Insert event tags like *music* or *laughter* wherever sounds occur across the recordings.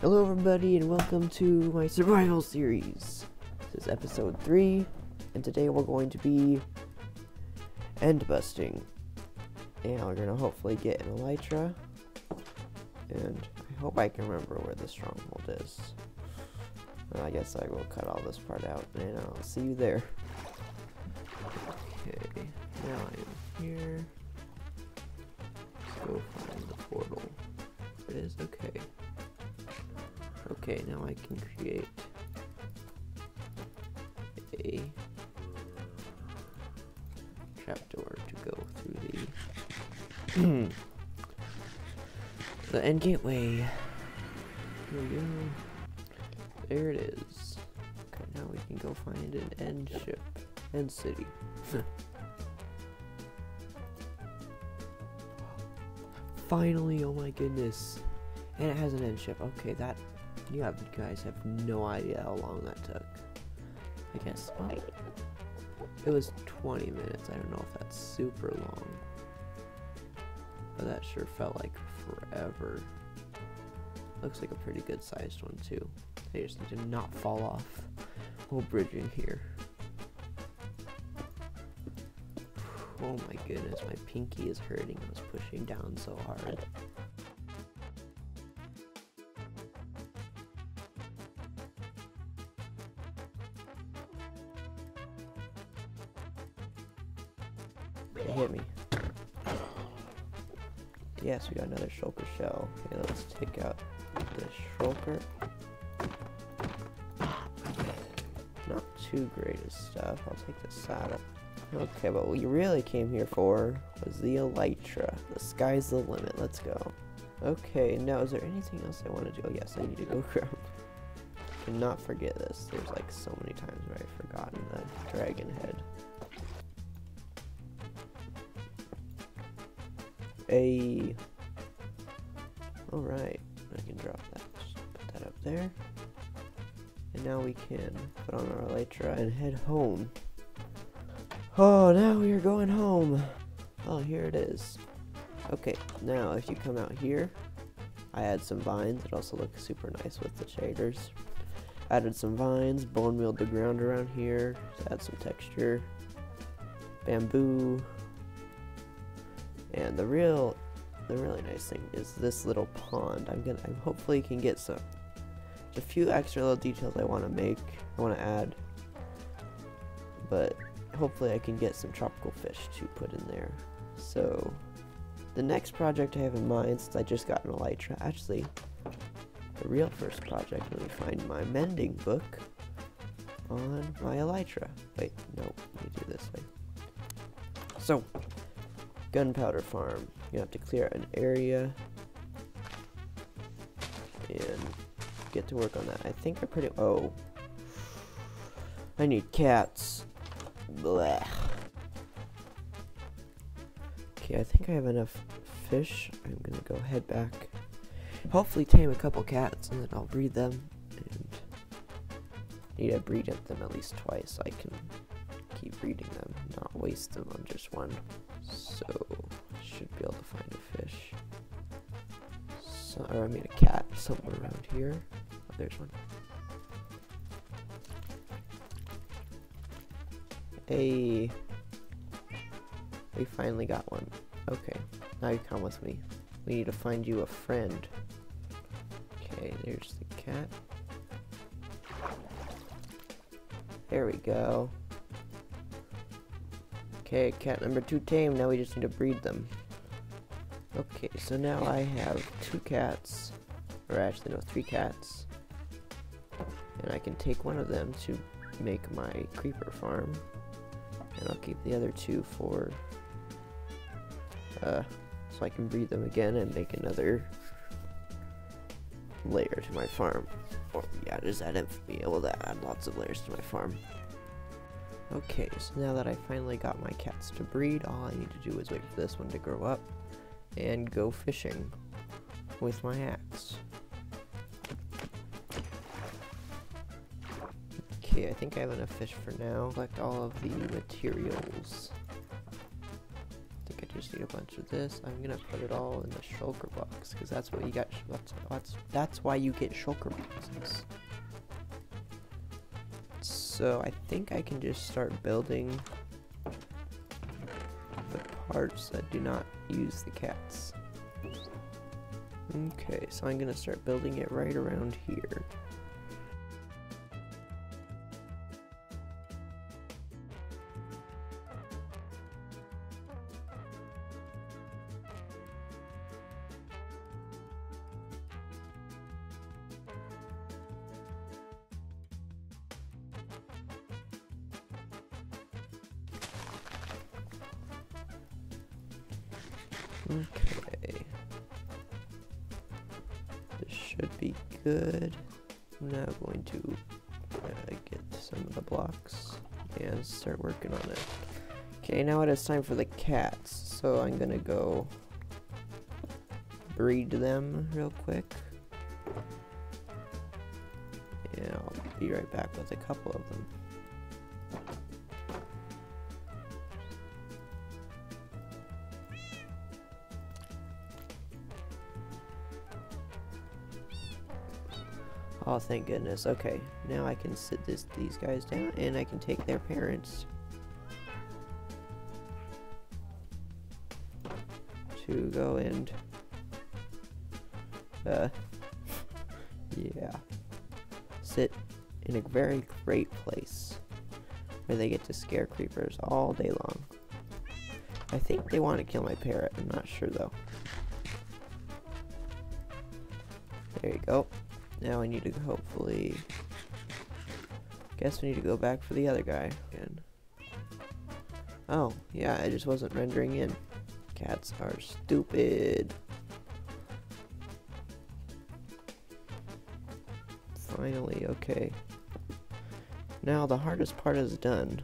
Hello, everybody, and welcome to my survival series. This is episode 3, and today we're going to be end busting. And we're going to hopefully get an elytra. And I hope I can remember where the stronghold is. Well, I guess I will cut all this part out, and I'll see you there. Okay, now I am here. Let's go find the portal. It is okay. Now I can create a trapdoor to go through the *clears throat* the end gateway. Here we go. There it is. Okay, now we can go find an end ship. End city. *laughs* Finally, oh my goodness. And it has an end ship. Okay, that you have guys have no idea how long that took. I guess well, it was 20 minutes. I don't know if that's super long. But that sure felt like forever. Looks like a pretty good sized one too. I just need to not fall off while bridging here. Oh my goodness, my pinky is hurting. I was pushing down so hard. We got another shulker shell. Okay, let's take out the shulker. Not too great of stuff. I'll take the saddle. Okay, but what we really came here for was the elytra. The sky's the limit. Let's go. Okay, now is there anything else I want to do? Oh, yes, I need to go *laughs* grab. Cannot forget this. There's like so many times where I've forgotten the dragon head. A. Alright, I can drop that. Just put that up there. And now we can put on our elytra and head home. Oh, now we are going home. Oh, here it is. Okay, now if you come out here, I add some vines. It also looks super nice with the shaders. Added some vines, bone mealed the ground around here, add some texture, bamboo, and the real, the really nice thing is this little pond. I'm gonna, I hopefully can get some, a few extra little details I want to make, I want to add, but hopefully I can get some tropical fish to put in there. So, the next project I have in mind, since I just got an elytra, actually, the real first project, let me find my mending book on my elytra. Wait, no, let me do this way. So, gunpowder farm. You have to clear an area and get to work on that. I think I pretty. Oh, I need cats. Blah. Okay, I think I have enough fish. I'm gonna go head back. Hopefully, tame a couple cats and then I'll breed them. And need to breed them at least twice I can keep breeding them, not waste them on just one. So, be able to find a fish. So, or I mean a cat somewhere around here. Oh, there's one. Hey, we finally got one. Okay, now you come with me. We need to find you a friend. Okay, there's the cat. There we go. Okay, cat number two tame. Now we just need to breed them. Okay, so now I have two cats. Or actually, no, three cats. And I can take one of them to make my creeper farm. And I'll keep the other two for... Uh, so I can breed them again and make another layer to my farm. Or, yeah, just add it, be able to add lots of layers to my farm. Okay, so now that I finally got my cats to breed, all I need to do is wait for this one to grow up and go fishing with my axe. Okay, I think I have enough fish for now. Collect all of the materials. I think I just need a bunch of this. I'm gonna put it all in the shulker box because that's what you got. That's that's that's why you get shulker boxes. So I think I can just start building the parts that do not use the cats. Okay, so I'm gonna start building it right around here. Okay. This should be good. I'm now going to uh, get some of the blocks and start working on it. Okay, now it is time for the cats. So I'm gonna go breed them real quick. And I'll be right back with a couple of them. Oh, thank goodness. Okay, now I can sit this these guys down, and I can take their parents to go and uh, yeah, sit in a very great place where they get to scare creepers all day long. I think they want to kill my parrot. I'm not sure though. There you go. Now we need to hopefully... Guess we need to go back for the other guy again. Oh, yeah, I just wasn't rendering in. Cats are stupid. Finally, okay. Now the hardest part is done.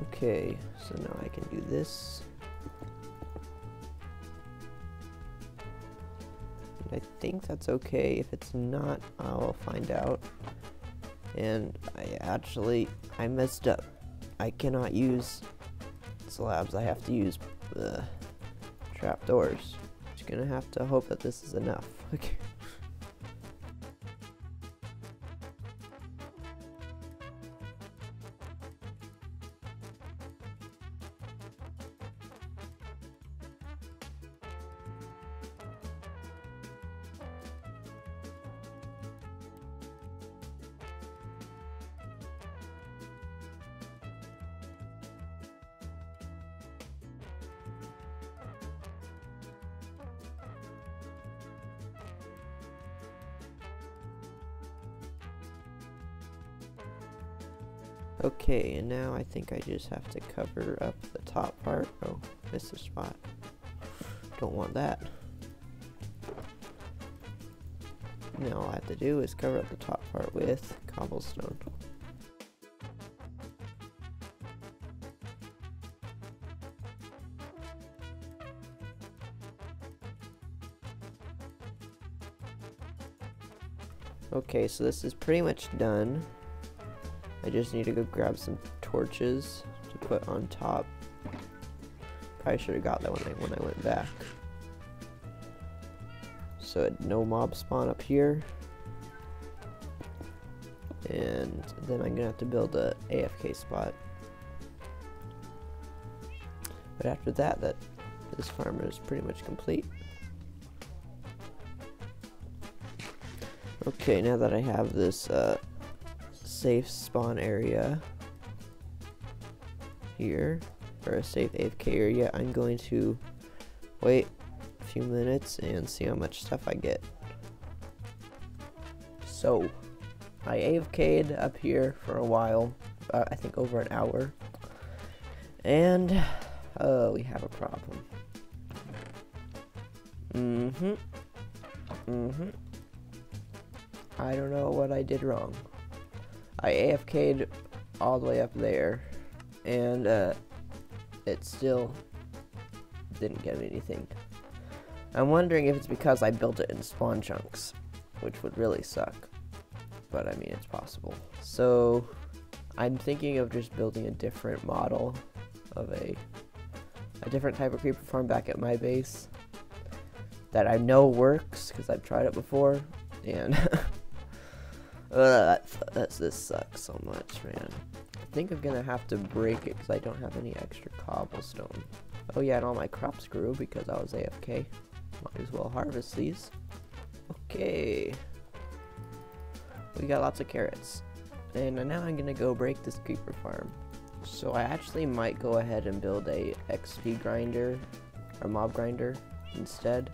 Okay, so now I can do this. And I think that's okay. If it's not, I'll find out. And I actually, I messed up. I cannot use slabs. I have to use the trapdoors. Just gonna have to hope that this is enough. *laughs* Okay. Okay, and now I think I just have to cover up the top part. Oh, missed a spot. Don't want that. Now all I have to do is cover up the top part with cobblestone. Okay, so this is pretty much done. I just need to go grab some torches to put on top. Probably should have got that when I when I went back. So no mob spawn up here. And then I'm gonna have to build a AFK spot. But after that, that this farm is pretty much complete. Okay, now that I have this uh, safe spawn area here, or a safe AFK area, I'm going to wait a few minutes and see how much stuff I get. So, I AFK'd up here for a while, uh, I think over an hour, and uh, we have a problem. Mm-hmm. Mm-hmm. I don't know what I did wrong. I AFK'd all the way up there, and uh, it still didn't get me anything. I'm wondering if it's because I built it in spawn chunks, which would really suck. But I mean, it's possible. So, I'm thinking of just building a different model of a a different type of creeper farm back at my base that I know works because I've tried it before, and *laughs* that, that's this sucks so much, man. I think I'm gonna have to break it because I don't have any extra cobblestone. Oh yeah, and all my crops grew because I was AFK. Might as well harvest these. Okay. We got lots of carrots. And now I'm gonna go break this creeper farm. So I actually might go ahead and build a XP grinder or mob grinder instead.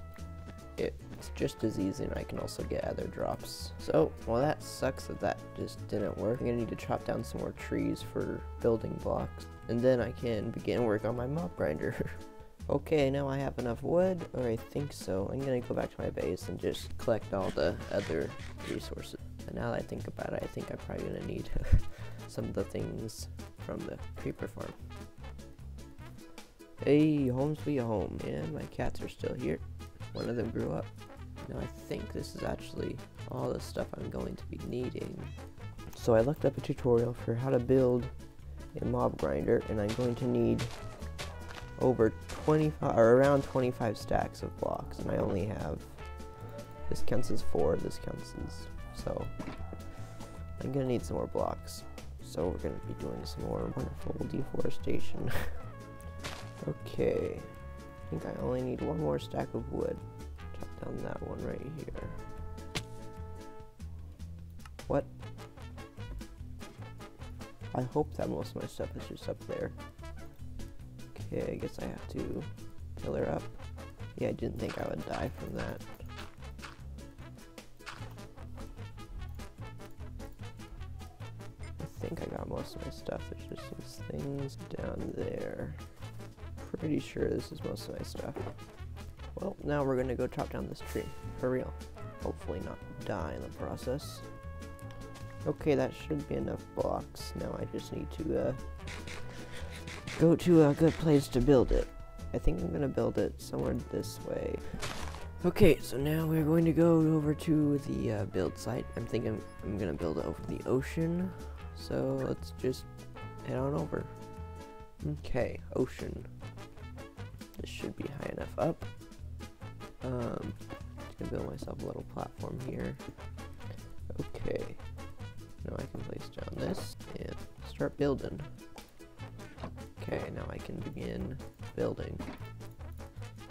It's just as easy and I can also get other drops. So, well that sucks that that just didn't work. I'm gonna need to chop down some more trees for building blocks. And then I can begin work on my mob grinder. *laughs* okay, now I have enough wood, or I think so. I'm gonna go back to my base and just collect all the other resources. And now that I think about it, I think I'm probably gonna need *laughs* some of the things from the creeper farm. Hey, home sweet home. And my cats are still here. One of them grew up. Now I think this is actually all the stuff I'm going to be needing. So I looked up a tutorial for how to build a mob grinder and I'm going to need over 25 or around 25 stacks of blocks and I only have this counts as four this counts as so I'm gonna need some more blocks. So we're gonna be doing some more wonderful deforestation. *laughs* Okay I think I only need one more stack of wood down that one right here what I hope that most of my stuff is just up there Okay, I guess I have to fill her up. Yeah, I didn't think I would die from that. I think I got most of my stuff. There's just some things down there. Pretty sure this is most of my stuff. Well, now we're gonna go chop down this tree. For real. Hopefully not die in the process. Okay, that should be enough blocks. Now I just need to uh, go to a good place to build it. I think I'm gonna build it somewhere this way. Okay, so now we're going to go over to the uh, build site. I'm thinking I'm gonna build it over the ocean. So let's just head on over. Okay, ocean. This should be high enough up. Um, just gonna build myself a little platform here. Okay. Now I can place down this and start building. Okay, now I can begin building.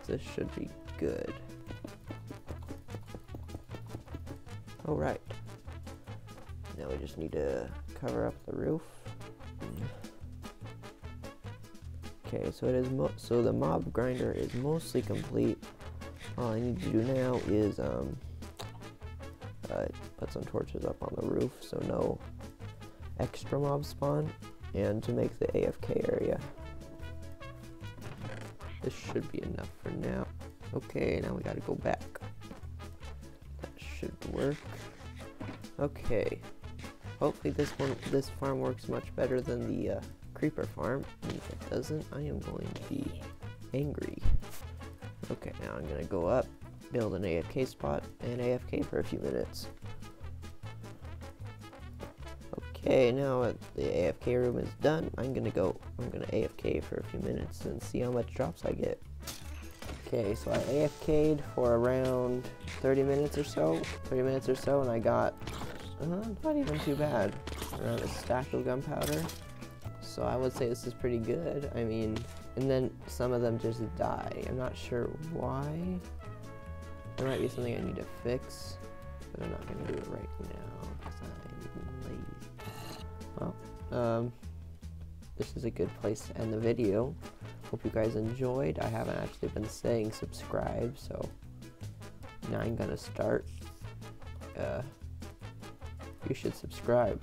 This should be good. Alright. Now we just need to cover up the roof. Okay, so it is so the mob grinder is mostly complete. All I need to do now is um, uh, put some torches up on the roof so no extra mobs spawn and to make the AFK area. This should be enough for now. Okay, now we gotta go back. That should work. Okay. Hopefully this one, this farm works much better than the uh, creeper farm. And if it doesn't, I am going to be angry. Okay, now I'm gonna go up, build an AFK spot, and AFK for a few minutes. Okay, now the AFK room is done. I'm gonna go, I'm gonna AFK for a few minutes and see how much drops I get. Okay, so I AFK'd for around 30 minutes or so, 30 minutes or so, and I got, uh, not even too bad, around a stack of gunpowder. So I would say this is pretty good. I mean, and then some of them just die. I'm not sure why. There might be something I need to fix, but I'm not gonna do it right now because I'm lazy. Well, um, this is a good place to end the video. Hope you guys enjoyed. I haven't actually been saying subscribe, so now I'm gonna start. Uh, you should subscribe.